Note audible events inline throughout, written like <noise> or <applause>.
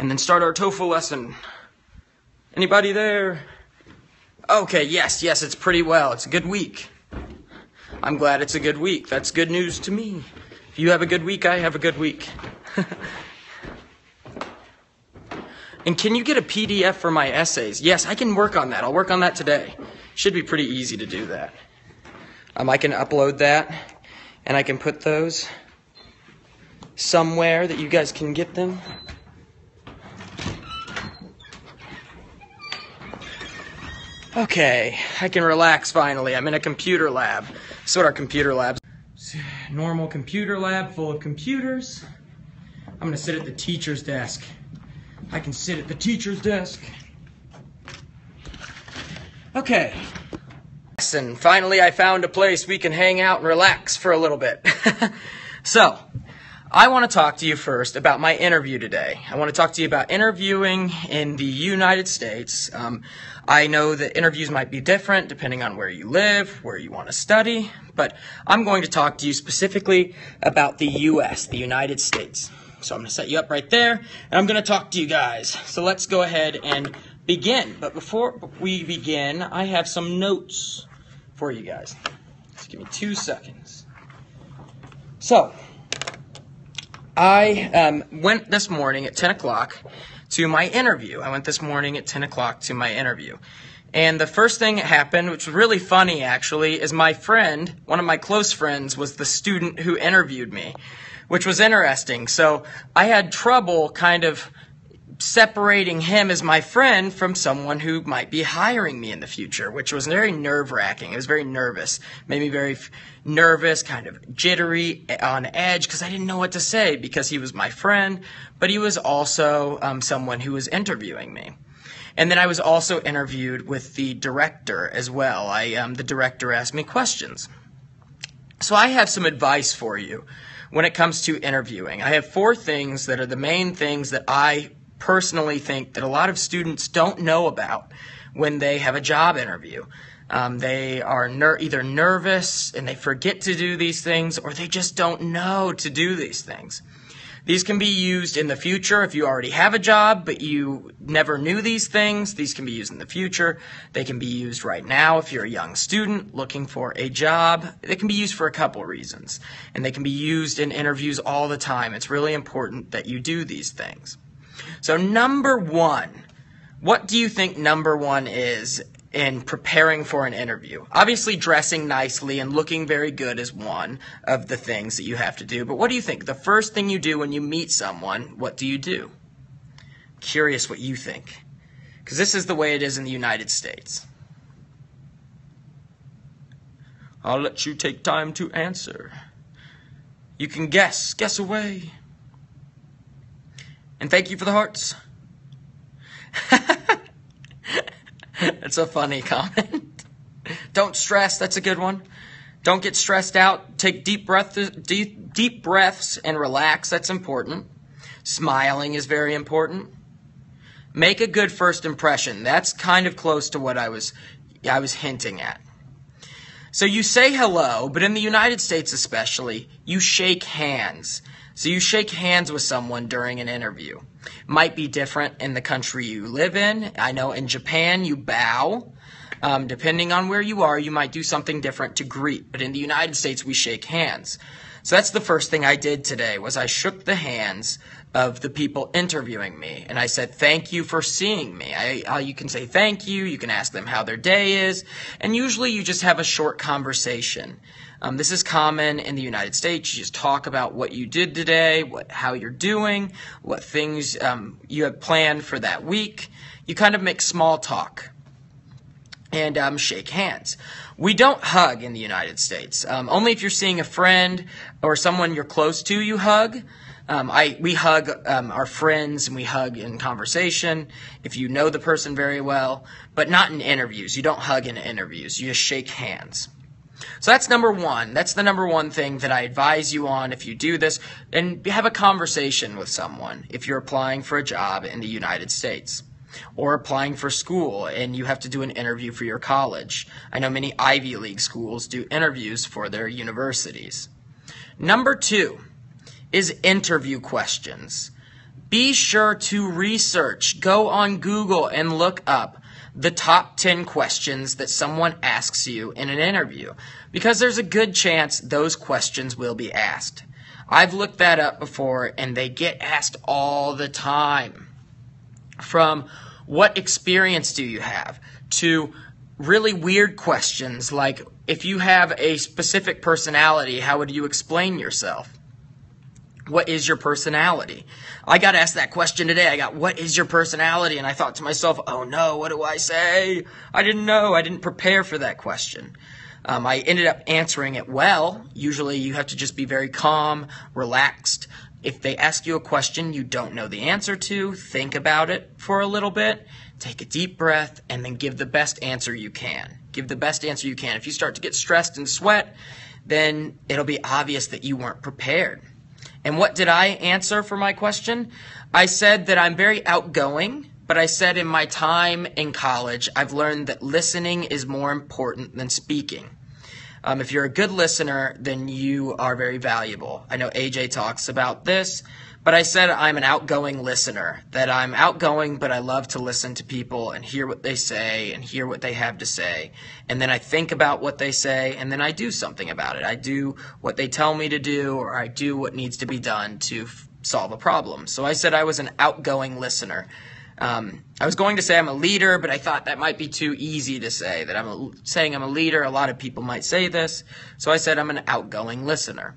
and then start our TOEFL lesson. Anybody there? Okay, yes, yes, it's pretty well. It's a good week. I'm glad it's a good week. That's good news to me. If you have a good week, I have a good week. <laughs> and can you get a PDF for my essays? Yes, I can work on that. I'll work on that today. Should be pretty easy to do that. Um, I can upload that and I can put those somewhere that you guys can get them. Okay, I can relax finally. I'm in a computer lab. That's what our computer lab's. Normal computer lab full of computers. I'm gonna sit at the teacher's desk. I can sit at the teacher's desk. Okay. And finally, I found a place we can hang out and relax for a little bit. <laughs> so, I want to talk to you first about my interview today. I want to talk to you about interviewing in the United States. Um, I know that interviews might be different depending on where you live, where you want to study, but I'm going to talk to you specifically about the U.S., the United States. So I'm going to set you up right there, and I'm going to talk to you guys. So let's go ahead and begin. But before we begin, I have some notes for you guys. Just give me two seconds. So, I um, went this morning at 10 o'clock to my interview. I went this morning at 10 o'clock to my interview. And the first thing that happened, which was really funny actually, is my friend, one of my close friends, was the student who interviewed me, which was interesting. So I had trouble kind of separating him as my friend from someone who might be hiring me in the future, which was very nerve wracking. It was very nervous, made me very f- nervous, kind of jittery, on edge, because I didn't know what to say because he was my friend, but he was also um, someone who was interviewing me. And then I was also interviewed with the director as well. I, um, the director asked me questions. So I have some advice for you when it comes to interviewing. I have four things that are the main things that I personally think that a lot of students don't know about when they have a job interview. Um, they are ner- either nervous and they forget to do these things, or they just don't know to do these things. These can be used in the future if you already have a job, but you never knew these things. These can be used in the future. They can be used right now if you're a young student looking for a job. They can be used for a couple reasons, and they can be used in interviews all the time. It's really important that you do these things. So, number one, what do you think number one is in preparing for an interview? Obviously, dressing nicely and looking very good is one of the things that you have to do. But what do you think? The first thing you do when you meet someone, what do you do? Curious what you think. Because this is the way it is in the United States. I'll let you take time to answer. You can guess. Guess away. And thank you for the hearts. <laughs> That's a funny comment. Don't stress. That's a good one. Don't get stressed out. Take deep breath, deep, deep breaths and relax. That's important. Smiling is very important. Make a good first impression. That's kind of close to what I was I was hinting at. So you say hello, but in the United States especially, you shake hands. So you shake hands with someone during an interview. Might be different in the country you live in. I know in Japan you bow. Um, depending on where you are, you might do something different to greet. But in the United States, we shake hands. So that's the first thing I did today was I shook the hands of the people interviewing me and I said thank you for seeing me. I, uh, you can say thank you, you can ask them how their day is, and usually you just have a short conversation. Um, this is common in the United States. You just talk about what you did today, what, how you're doing, what things um, you have planned for that week. You kind of make small talk and um, shake hands. We don't hug in the United States. Um, only if you're seeing a friend or someone you're close to, you hug. Um, I we hug um, our friends and we hug in conversation if you know the person very well, but not in interviews. You don't hug in interviews. You just shake hands. So that's number one. That's the number one thing that I advise you on if you do this. And have a conversation with someone if you're applying for a job in the United States or applying for school and you have to do an interview for your college. I know many Ivy League schools do interviews for their universities. Number two is interview questions. Be sure to research. Go on Google and look up the top 10 questions that someone asks you in an interview because there's a good chance those questions will be asked. I've looked that up before and they get asked all the time. From what experience do you have to really weird questions like if you have a specific personality, how would you explain yourself? What is your personality? I got asked that question today. I got, what is your personality? And I thought to myself, oh no, what do I say? I didn't know. I didn't prepare for that question. Um, I ended up answering it well. Usually you have to just be very calm, relaxed. If they ask you a question you don't know the answer to, think about it for a little bit, take a deep breath, and then give the best answer you can. Give the best answer you can. If you start to get stressed and sweat, then it'll be obvious that you weren't prepared. And what did I answer for my question? I said that I'm very outgoing, but I said in my time in college, I've learned that listening is more important than speaking. Um, if you're a good listener, then you are very valuable. I know AJ talks about this, but I said I'm an outgoing listener, that I'm outgoing, but I love to listen to people and hear what they say and hear what they have to say. And then I think about what they say and then I do something about it. I do what they tell me to do or I do what needs to be done to f- solve a problem. So I said I was an outgoing listener. Um, I was going to say I'm a leader, but I thought that might be too easy to say. That I'm a, saying I'm a leader. A lot of people might say this, so I said I'm an outgoing listener.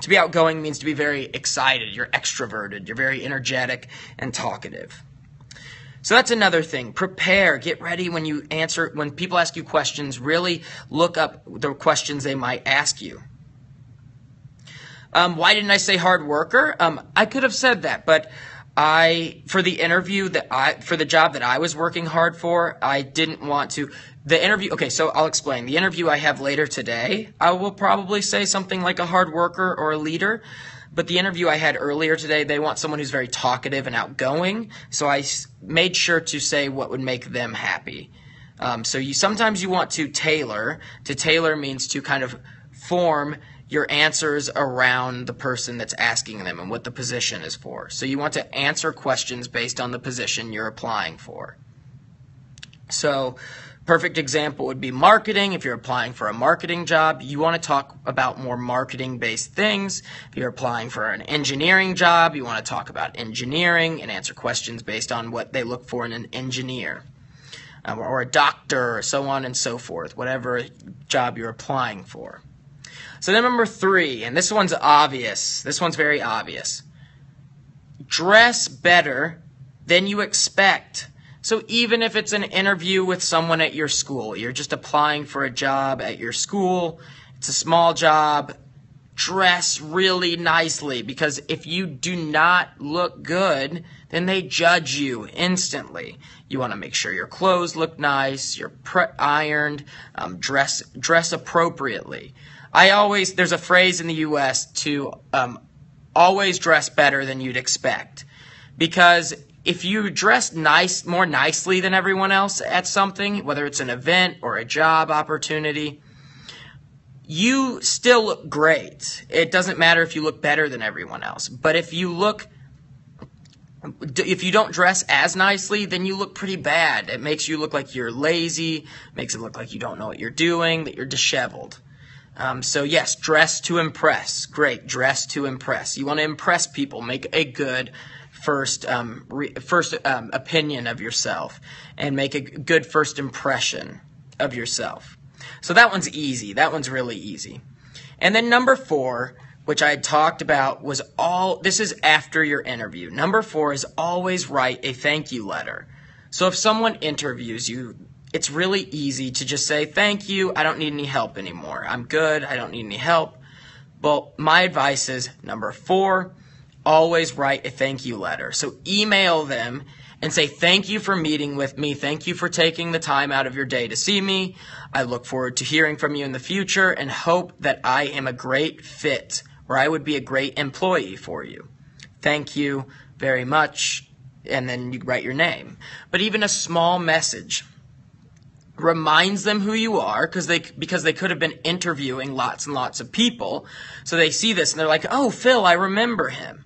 To be outgoing means to be very excited. You're extroverted. You're very energetic and talkative. So that's another thing. Prepare. Get ready when you answer, when people ask you questions, really look up the questions they might ask you. Um, why didn't I say hard worker? Um, I could have said that, but I for the interview that I for the job that I was working hard for, I didn't want to the interview okay, so I'll explain. The interview I have later today, I will probably say something like a hard worker or a leader. But the interview I had earlier today, they want someone who's very talkative and outgoing. So I made sure to say what would make them happy. Um, so you sometimes you want to tailor. To tailor means to kind of form your answers around the person that's asking them and what the position is for. So you want to answer questions based on the position you're applying for. So, perfect example would be marketing. If you're applying for a marketing job, you want to talk about more marketing based things. If you're applying for an engineering job, you want to talk about engineering and answer questions based on what they look for in an engineer. Um, or a doctor, or so on and so forth, whatever job you're applying for. So then number three, and this one's obvious. This one's very obvious. Dress better than you expect. So even if it's an interview with someone at your school, you're just applying for a job at your school, it's a small job, dress really nicely because if you do not look good, then they judge you instantly. You want to make sure your clothes look nice, you're pre- ironed, um, dress dress appropriately. I always, there's a phrase in the U.S. to um, always dress better than you'd expect. Because if you dress nice, more nicely than everyone else at something, whether it's an event or a job opportunity, you still look great. It doesn't matter if you look better than everyone else. But if you look if you don't dress as nicely, then you look pretty bad. It makes you look like you're lazy, makes it look like you don't know what you're doing, that you're disheveled. Um, so yes, dress to impress. Great, dress to impress. You want to impress people. Make a good first um, re- first um, opinion of yourself, and make a good first impression of yourself. So that one's easy. That one's really easy. And then number four, which I had talked about, was all. This is after your interview. Number four is always write a thank you letter. So if someone interviews you, it's really easy to just say, thank you, I don't need any help anymore. I'm good, I don't need any help. But my advice is number four, always write a thank you letter. So email them and say, thank you for meeting with me. Thank you for taking the time out of your day to see me. I look forward to hearing from you in the future and hope that I am a great fit or I would be a great employee for you. Thank you very much. And then you write your name. But even a small message reminds them who you are because they because they could have been interviewing lots and lots of people so they see this and they're like oh phil i remember him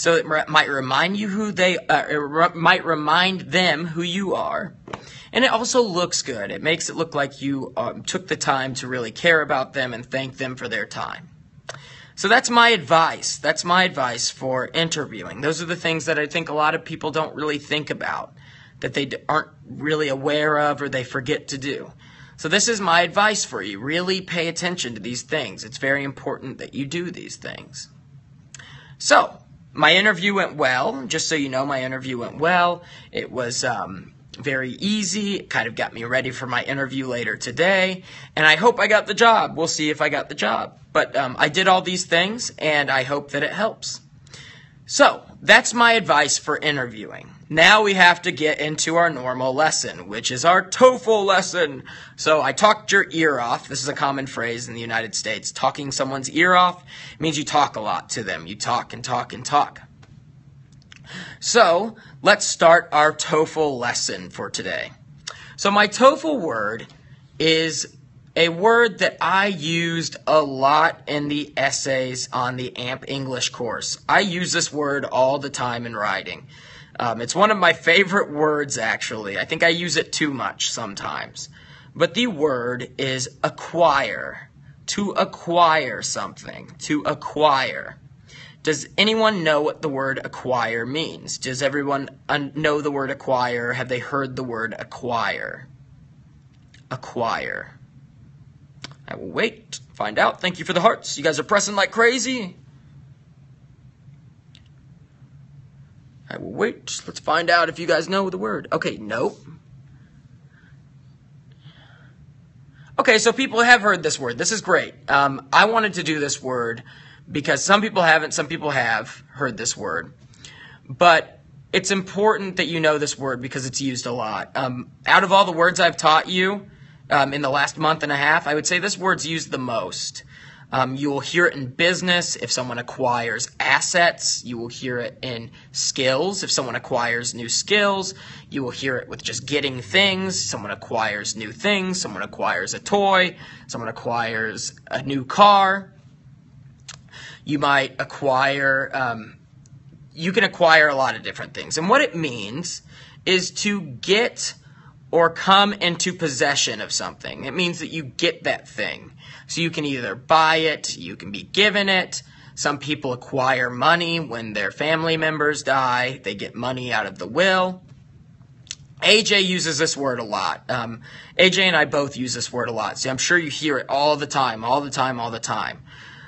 So it might remind you who they, uh, it might remind them who you are. And it also looks good. It makes it look like you um, took the time to really care about them and thank them for their time. So that's my advice. That's my advice for interviewing. Those are the things that I think a lot of people don't really think about, that they aren't really aware of or they forget to do. So this is my advice for you. Really pay attention to these things. It's very important that you do these things. So, my interview went well. Just so you know, my interview went well. It was um, very easy. It kind of got me ready for my interview later today. And I hope I got the job. We'll see if I got the job. But um, I did all these things, and I hope that it helps. So, that's my advice for interviewing. Now we have to get into our normal lesson, which is our TOEFL lesson. So I talked your ear off. This is a common phrase in the United States. Talking someone's ear off means you talk a lot to them. You talk and talk and talk. So let's start our TOEFL lesson for today. So my TOEFL word is a word that I used a lot in the essays on the AMMP English course. I use this word all the time in writing. Um, it's one of my favorite words, actually. I think I use it too much sometimes. But the word is acquire. To acquire something. To acquire. Does anyone know what the word acquire means? Does everyone know the word acquire? Have they heard the word acquire? Acquire. I will wait. Find out. Thank you for the hearts. You guys are pressing like crazy. I will wait. Let's find out if you guys know the word. Okay, nope. Okay, so people have heard this word. This is great. Um, I wanted to do this word because some people haven't, some people have heard this word. But it's important that you know this word because it's used a lot. Um, out of all the words I've taught you um, in the last month and a half, I would say this word's used the most. Um, you will hear it in business if someone acquires assets. You will hear it in skills if someone acquires new skills. You will hear it with just getting things. Someone acquires new things. Someone acquires a toy. Someone acquires a new car. You might acquire, um, you can acquire a lot of different things. And what it means is to get or come into possession of something. It means that you get that thing. So you can either buy it, you can be given it. Some people acquire money when their family members die, they get money out of the will. AJ uses this word a lot. Um, AJ and I both use this word a lot. See, I'm sure you hear it all the time, all the time, all the time.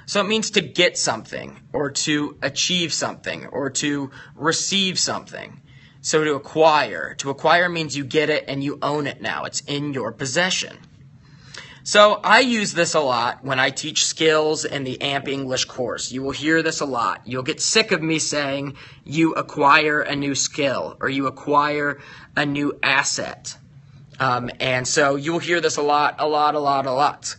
So it means to get something, or to achieve something, or to receive something. So to acquire. To acquire means you get it and you own it now. It's in your possession. So I use this a lot when I teach skills in the AMMP English course. You will hear this a lot. You'll get sick of me saying you acquire a new skill or you acquire a new asset. Um, and so you will hear this a lot, a lot, a lot, a lot.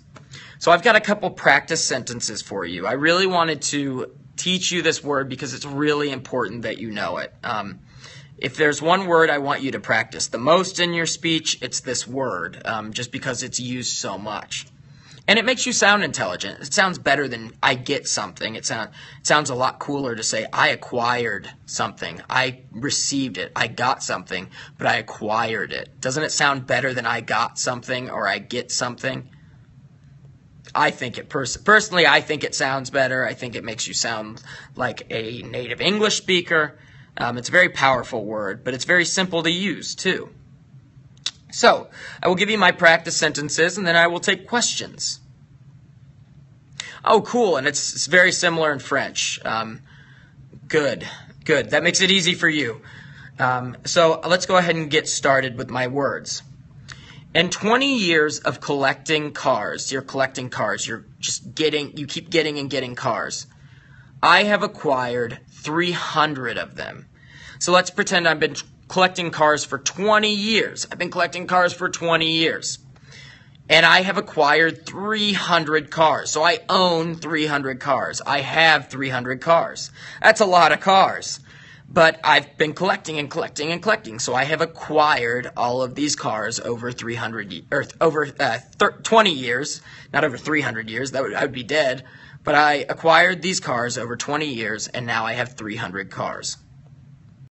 So I've got a couple practice sentences for you. I really wanted to teach you this word because it's really important that you know it. Um, if there's one word I want you to practice the most in your speech, it's this word, um, just because it's used so much. And it makes you sound intelligent. It sounds better than I get something. It, sound, it sounds a lot cooler to say I acquired something. I received it. I got something, but I acquired it. Doesn't it sound better than I got something or I get something? I think it pers- personally, I think it sounds better. I think it makes you sound like a native English speaker. Um, it's a very powerful word, but it's very simple to use too. So, I will give you my practice sentences and then I will take questions. Oh, cool, and it's, it's very similar in French. Um, good, good. That makes it easy for you. Um, so, let's go ahead and get started with my words. In 20 years of collecting cars, you're collecting cars, you're just getting, you keep getting and getting cars. I have acquired 300 of them. So let's pretend I've been collecting cars for 20 years. I've been collecting cars for 20 years. And I have acquired 300 cars. So I own 300 cars. I have 300 cars. That's a lot of cars. But I've been collecting and collecting and collecting, so I have acquired all of these cars over 300 or over uh, 20 years, not over 300 years. That would I would be dead. But I acquired these cars over 20 years, and now I have 300 cars.